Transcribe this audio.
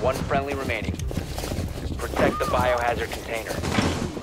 One friendly remaining. Protect the biohazard container.